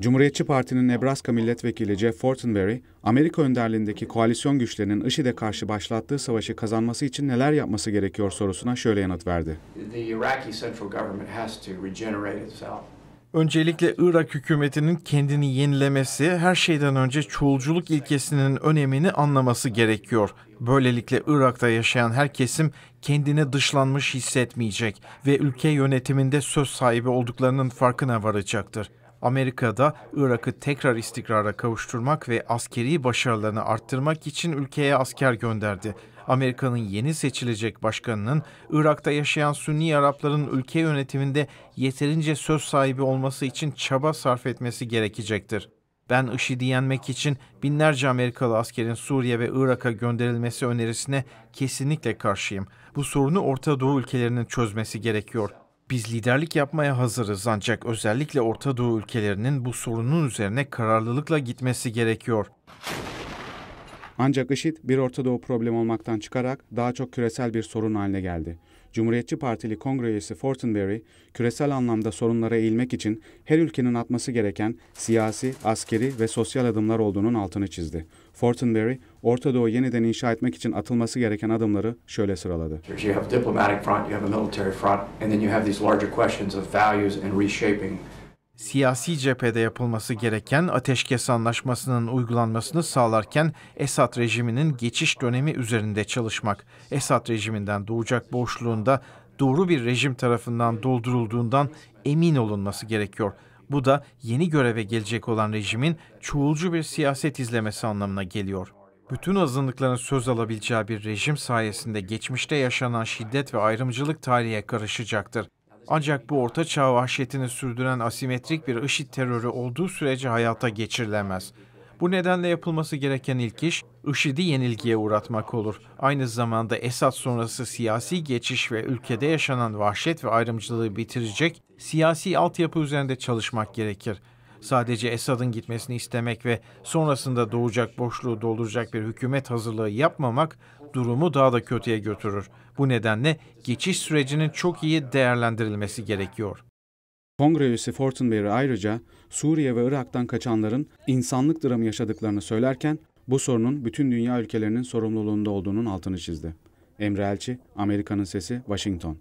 Cumhuriyetçi Parti'nin Nebraska milletvekili Jeff Fortenberry, Amerika önderliğindeki koalisyon güçlerinin IŞİD'e karşı başlattığı savaşı kazanması için neler yapması gerekiyor sorusuna şöyle yanıt verdi. Öncelikle Irak hükümetinin kendini yenilemesi, her şeyden önce çoğulculuk ilkesinin önemini anlaması gerekiyor. Böylelikle Irak'ta yaşayan her kesim kendini dışlanmış hissetmeyecek ve ülke yönetiminde söz sahibi olduklarının farkına varacaktır. Amerika'da Irak'ı tekrar istikrara kavuşturmak ve askeri başarılarını arttırmak için ülkeye asker gönderdi. Amerika'nın yeni seçilecek başkanının Irak'ta yaşayan Sünni Arapların ülke yönetiminde yeterince söz sahibi olması için çaba sarf etmesi gerekecektir. Ben IŞİD'i yenmek için binlerce Amerikalı askerin Suriye ve Irak'a gönderilmesi önerisine kesinlikle karşıyım. Bu sorunu Orta Doğu ülkelerinin çözmesi gerekiyor. Biz liderlik yapmaya hazırız ancak özellikle Orta Doğu ülkelerinin bu sorunun üzerine kararlılıkla gitmesi gerekiyor. Ancak IŞİD bir Orta Doğu problemi olmaktan çıkarak daha çok küresel bir sorun haline geldi. Cumhuriyetçi Partili Kongre üyesi Fortenberry, küresel anlamda sorunlara eğilmek için her ülkenin atması gereken siyasi, askeri ve sosyal adımlar olduğunun altını çizdi. Fortenberry, Orta Doğu yeniden inşa etmek için atılması gereken adımları şöyle sıraladı. You have diplomatic front, you have a military front, and then you have these larger questions of values and reshaping siyasi cephede yapılması gereken ateşkes anlaşmasının uygulanmasını sağlarken Esad rejiminin geçiş dönemi üzerinde çalışmak, Esad rejiminden doğacak boşluğunda doğru bir rejim tarafından doldurulduğundan emin olunması gerekiyor. Bu da yeni göreve gelecek olan rejimin çoğulcu bir siyaset izlemesi anlamına geliyor. Bütün azınlıkların söz alabileceği bir rejim sayesinde geçmişte yaşanan şiddet ve ayrımcılık tarihe karışacaktır. Ancak bu orta çağ vahşetini sürdüren asimetrik bir IŞİD terörü olduğu sürece hayata geçirilemez. Bu nedenle yapılması gereken ilk iş, IŞİD'i yenilgiye uğratmak olur. Aynı zamanda Esad sonrası siyasi geçiş ve ülkede yaşanan vahşet ve ayrımcılığı bitirecek siyasi altyapı üzerinde çalışmak gerekir. Sadece Esad'ın gitmesini istemek ve sonrasında doğacak boşluğu dolduracak bir hükümet hazırlığı yapmamak durumu daha da kötüye götürür. Bu nedenle geçiş sürecinin çok iyi değerlendirilmesi gerekiyor. Kongre üyesi Fortenberry ayrıca Suriye ve Irak'tan kaçanların insanlık dramı yaşadıklarını söylerken bu sorunun bütün dünya ülkelerinin sorumluluğunda olduğunun altını çizdi. Emre Elçi, Amerika'nın Sesi, Washington.